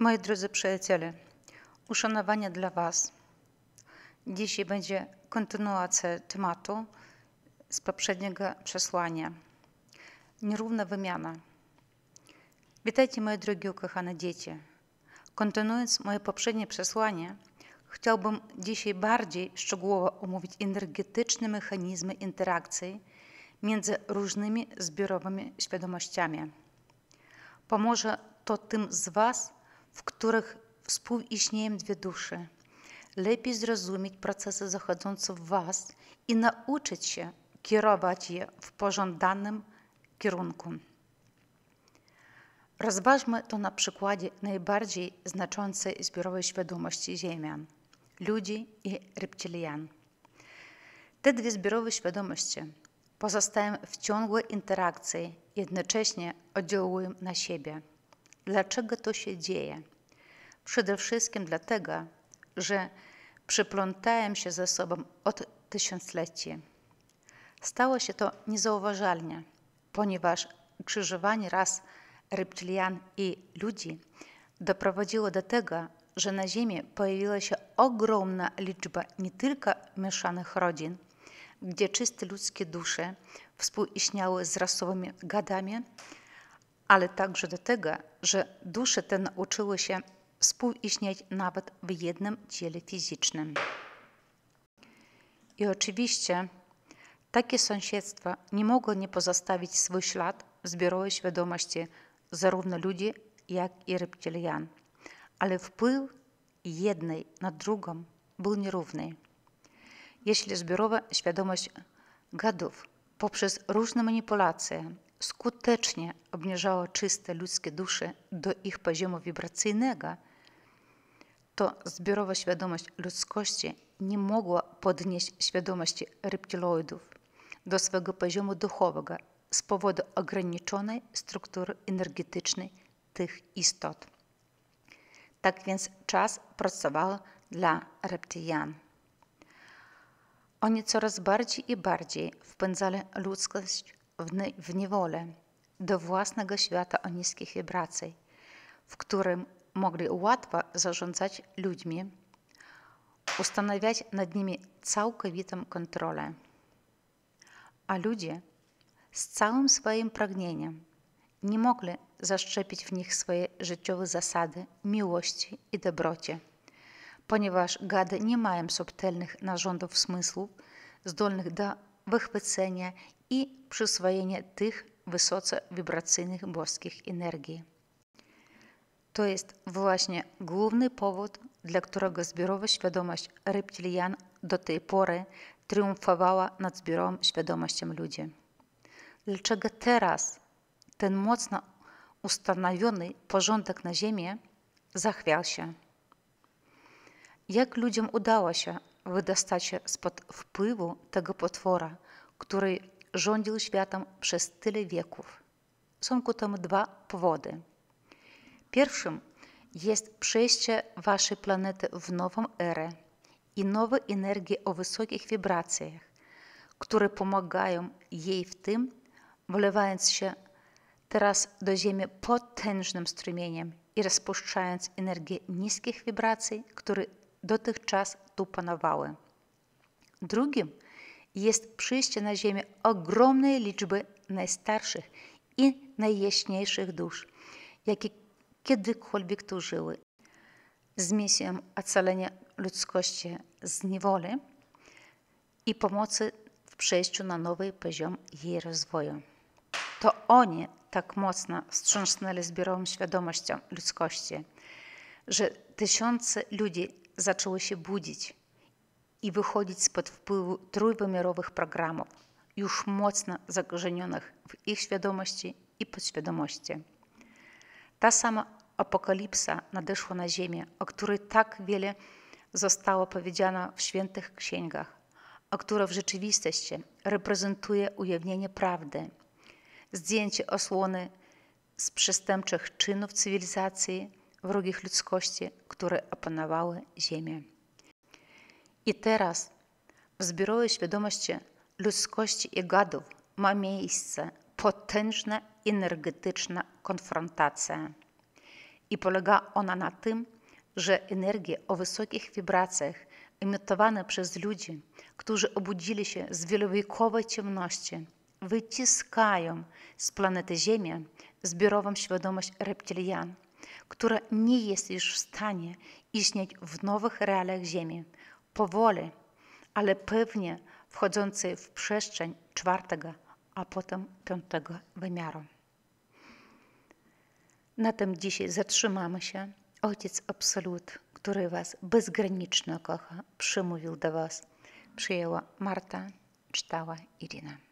Moi drodzy przyjaciele, uszanowanie dla Was. Dzisiaj będzie kontynuacja tematu z poprzedniego przesłania. Nierówna wymiana. Witajcie moje drogie ukochane dzieci. Kontynuując moje poprzednie przesłanie, chciałbym dzisiaj bardziej szczegółowo omówić energetyczne mechanizmy interakcji między różnymi zbiorowymi świadomościami. Pomoże to tym z Was, w których współistnieją dwie dusze, lepiej zrozumieć procesy zachodzące w Was i nauczyć się kierować je w pożądanym kierunku. Rozważmy to na przykładzie najbardziej znaczącej zbiorowej świadomości Ziemian ludzi i reptilian. Te dwie zbiorowe świadomości pozostają w ciągłej interakcji, jednocześnie oddziałują na siebie. Dlaczego to się dzieje? Przede wszystkim dlatego, że przyplątają się ze sobą od tysiącleci. Stało się to niezauważalnie, ponieważ krzyżowanie ras reptilian i ludzi doprowadziło do tego, że na Ziemi pojawiła się ogromna liczba nie tylko mieszanych rodzin, gdzie czyste ludzkie dusze współistniały z rasowymi gadami, ale także do tego, że dusze te nauczyły się współistnieć nawet w jednym ciele fizycznym. I oczywiście takie sąsiedztwa nie mogło nie pozostawić swój ślad w zbiorowej świadomości zarówno ludzi, jak i reptilian, ale wpływ jednej na drugą był nierówny. Jeśli zbiorowa świadomość gadów poprzez różne manipulacje skutecznie obniżała czyste ludzkie dusze do ich poziomu wibracyjnego, to zbiorowa świadomość ludzkości nie mogła podnieść świadomości reptiloidów do swego poziomu duchowego z powodu ograniczonej struktury energetycznej tych istot. Tak więc czas pracował dla reptilian. Oni coraz bardziej i bardziej wpędzali ludzkość w niewolę do własnego świata o niskich wibracji, w którym mogli łatwo zarządzać ludźmi, ustanawiać nad nimi całkowitą kontrolę. A ludzie z całym swoim pragnieniem nie mogli zaszczepić w nich swoje życiowe zasady miłości i dobroci, ponieważ gady nie mają subtelnych narządów smysłu zdolnych do wychwycenia i przyswojenia tych wysoce wibracyjnych boskich energii. To jest właśnie główny powód, dla którego zbiorowa świadomość reptilian do tej pory triumfowała nad zbiorową świadomością ludzi. Dlaczego teraz ten mocno ustanowiony porządek na Ziemi zachwiał się? Jak ludziom udało się wydostać się spod wpływu tego potwora, który rządził światem przez tyle wieków? Są ku temu dwa powody. Pierwszym jest przejście waszej planety w nową erę i nowe energie o wysokich wibracjach, które pomagają jej w tym, wlewając się teraz do Ziemi potężnym strumieniem i rozpuszczając energię niskich wibracji, które dotychczas tu panowały. Drugim jest przyjście na Ziemię ogromnej liczby najstarszych i najjaśniejszych dusz, jakie kiedykolwiek tu żyły, z misją ocalenia ludzkości z niewoli i pomocy w przejściu na nowy poziom jej rozwoju. To oni tak mocno wstrząsnęli zbiorową świadomością ludzkości, że tysiące ludzi zaczęły się budzić i wychodzić spod wpływu trójwymiarowych programów, już mocno zakorzenionych w ich świadomości i podświadomości. Ta sama apokalipsa nadeszła na Ziemię, o której tak wiele zostało powiedziano w świętych księgach, a która w rzeczywistości reprezentuje ujawnienie prawdy, zdjęcie osłony z przestępczych czynów cywilizacji wrogich ludzkości, które opanowały Ziemię. I teraz w zbiorowej świadomości ludzkości i gadów ma miejsce potężna energetyczna konfrontacja. i polega ona na tym, że energie o wysokich wibracjach emitowane przez ludzi, którzy obudzili się z wielowiekowej ciemności, wyciskają z planety Ziemię zbiorową świadomość reptilian, która nie jest już w stanie istnieć w nowych realiach Ziemi, powoli, ale pewnie wchodzącej w przestrzeń czwartego, a potem piątego wymiaru. Na tym dzisiaj zatrzymamy się. Ojciec Absolut, który Was bezgranicznie kocha, przemówił do Was. Przyjęła Marta, czytała Irina.